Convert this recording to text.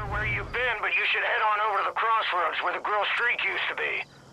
sure where you've been, but you should head on over to the crossroads where the grill streak used to be.